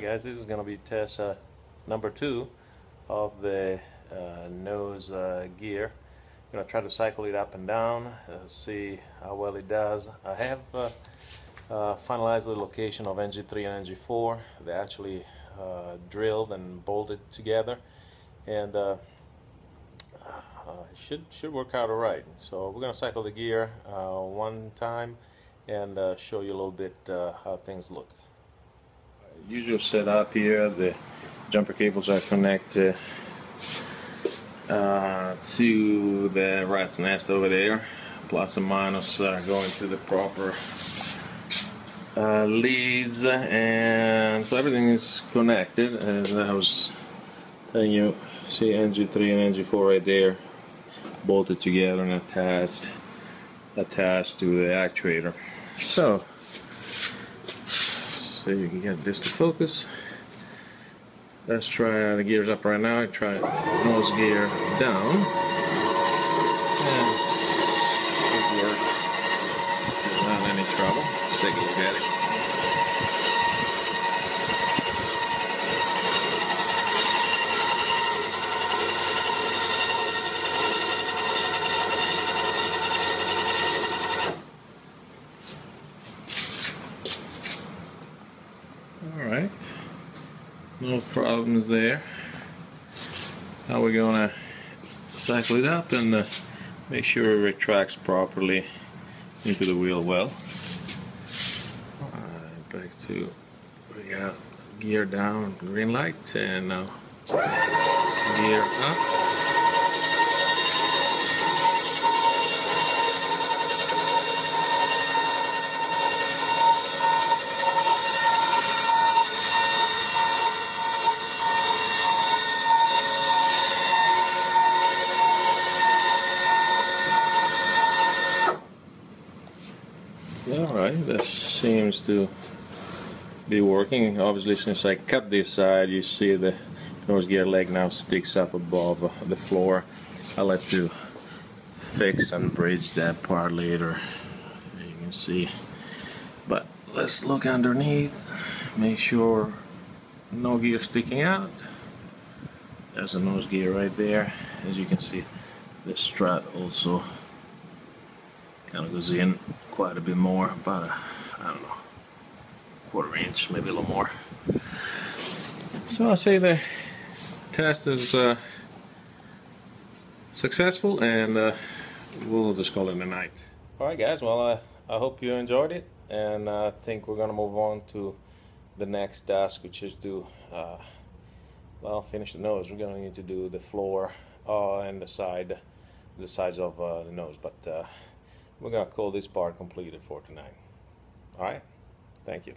Alright guys, this is going to be test uh, number two of the uh, nose uh, gear. I'm going to try to cycle it up and down, uh, see how well it does. I have uh, uh, finalized the location of NG3 and NG4. They actually drilled and bolted together and should should work out alright. So we're going to cycle the gear one time and show you a little bit how things look usual setup here the jumper cables are connected uh, to the rat's nest over there. Plus and minus uh, going to the proper uh, leads. And so everything is connected. As I was telling you see NG3 and NG4 right there bolted together and attached attached to the actuator. So so you can get this to focus. Let's try uh, the gears up right now. I try nose gear down. And it should work without any trouble. Let's take a look at it. Alright, no problems there. Now we're gonna cycle it up and uh, make sure it retracts properly into the wheel well. back to, we got gear down, green light, and now gear up. Alright, this seems to be working. Obviously since I cut this side you see the nose gear leg now sticks up above uh, the floor. I'll let you fix and bridge that part later. You can see. But let's look underneath. Make sure no gear sticking out. There's a nose gear right there. As you can see, the strut also kind of goes in quite a bit more, about a, I don't know, quarter inch, maybe a little more. So I say the test is uh, successful and uh, we'll just call it a night. Alright guys, well uh, I hope you enjoyed it and I think we're gonna move on to the next task which is to uh, well finish the nose. We're gonna need to do the floor uh, and the side the sides of uh, the nose but uh, we're going to call this part completed for tonight. All right? Thank you.